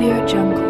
Audio Jungle.